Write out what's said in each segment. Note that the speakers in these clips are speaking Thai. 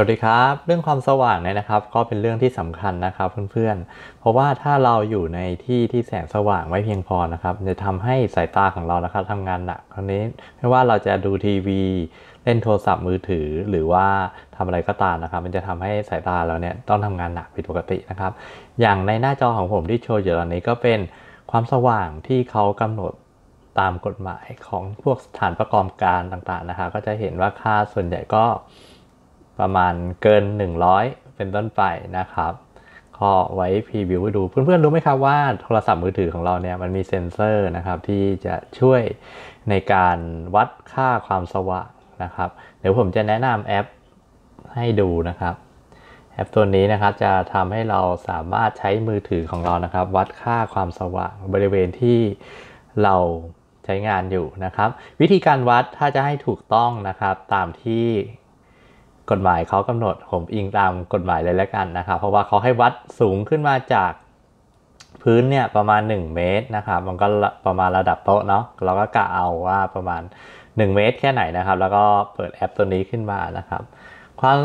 วัสดีครับ เรื่องความสว่างเนี่ยนะครับ ก็เป็นเรื่องที่สำคัญนะครับเพื่อนๆ เพราะว่าถ้าเราอยู่ในที่ที่แสงสว่างไม่เพียงพอนะครับ จะทำให้สายตาของเรานะครับทำงานหนักคราวนี้ไม่ว่าเราจะดูทีวี เล่นโทรศัพท์มือถือหรือว่าทำอะไรก็ตามนะครับ มันจะทำให้สายตาเราเนี่ยต้องทำงานหนักผิดปกตินะครับ อย่างในหน้าจอของผมที่โชว์อยู่ตอนนี้ก็เป็นความสว่างที่เขากำหนดตามกฎหมายของพวกสถานประกอบการต่างๆนะครับ ก็จะเห็นว่าค่าส่วนใหญ่ก็ ประมาณเกิน 100 เป็นต้นไปนะครับก็ไว้พรีวิวให้ดูเพื่อนๆรู้ไหมครับว่าโทรศัพท์มือถือของเราเนี่ยมันมีเซ็นเซอร์นะครับที่จะช่วยในการวัดค่าความสว่างนะครับ เดี๋ยวผมจะแนะนำแอปให้ดูนะครับ แอปตัวนี้นะครับจะทำให้เราสามารถใช้มือถือของเรานะครับ วัดค่าความสว่างบริเวณที่เราใช้งานอยู่นะครับ วิธีการวัดถ้าจะให้ถูกต้องนะครับ ตามที่ กฎหมายเขากำหนดผมอิงตามกฎหมายเลยแล้วกันนะครับ เพราะว่าเขาให้วัดสูงขึ้นมาจากพื้นเนี่ยประมาณ 1 เมตรนะครับมันก็ประมาณระดับโต๊ะเนาะเราก็กะเอาว่าประมาณ 1 เมตรแค่ไหนนะครับ แล้วก็เปิดแอปตัวนี้ขึ้นมานะครับ ความ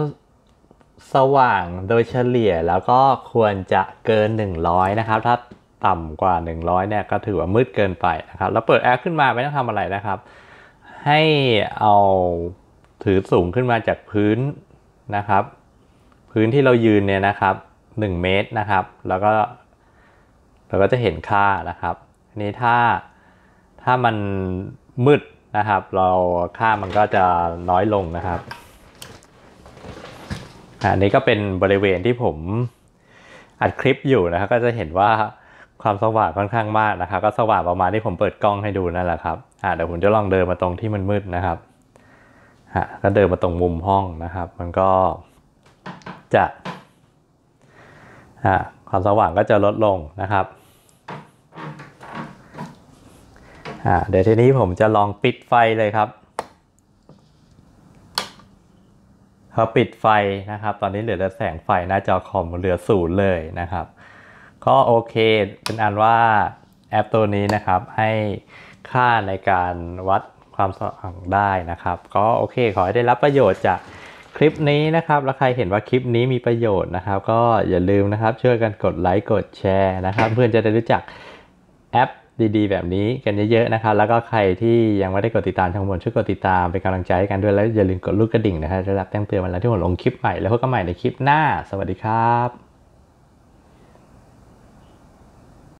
สว่างโดยเฉลี่ยแล้วก็ควรจะเกิน 100 นะครับ ถ้าต่ำกว่า 100เนี่ยก็ถือว่ามืดเกินไปนะครับ แล้วเปิดแอปขึ้นมาไม่ต้องทำอะไรนะครับ ให้เอา ถือสูงขึ้นมาจากพื้นนะครับ พื้นที่เรายืนเนี่ยนะครับ1เมตรนะครับ แล้วก็เราก็จะเห็นค่านะครับทีนี้ถ้าถ้ามันมืดนะครับ เราค่ามันก็จะน้อยลงนะครับอันนี้ก็เป็นบริเวณที่ผมอัดคลิปอยู่นะครับ ก็จะเห็นว่าความสว่างค่อนข้างมากนะครับ ก็สว่างประมาณที่ผมเปิดกล้องให้ดูนั่นแหละครับเดี๋ยวผมจะลองเดินมาตรงที่มันมืดนะครับ ก็เดินมาตรงมุมห้องนะครับ มันก็จะความสว่างก็จะลดลงนะครับเดี๋ยวทีนี้ผมจะลองปิดไฟเลยครับพอปิดไฟนะครับ ตอนนี้เหลือแต่แสงไฟหน้าจอคอมเหลือศูนย์เลยนะครับ ก็โอเคเป็นอันว่าแอปตัวนี้นะครับให้ค่าในการวัด ความสว่างได้นะครับ ก็โอเคขอให้ได้รับประโยชน์จากคลิปนี้นะครับ แล้วใครเห็นว่าคลิปนี้มีประโยชน์นะครับ ก็อย่าลืมนะครับช่วยกันกดไลค์กดแชร์นะครับ เพื่อนจะได้รู้จักแอปดีๆ แบบนี้กันเยอะๆนะครับ แล้วก็ใครที่ยังไม่ได้กดติดตามช่องบนช่วยกดติดตามเป็นกำลังใจให้กันด้วยแล้วอย่าลืมกดลูกกระดิ่งนะครับจะรับแจ้งเตือนเวลาที่ผมลงคลิปใหม่แล้วพบกันใหม่ในคลิปหน้า สวัสดีครับ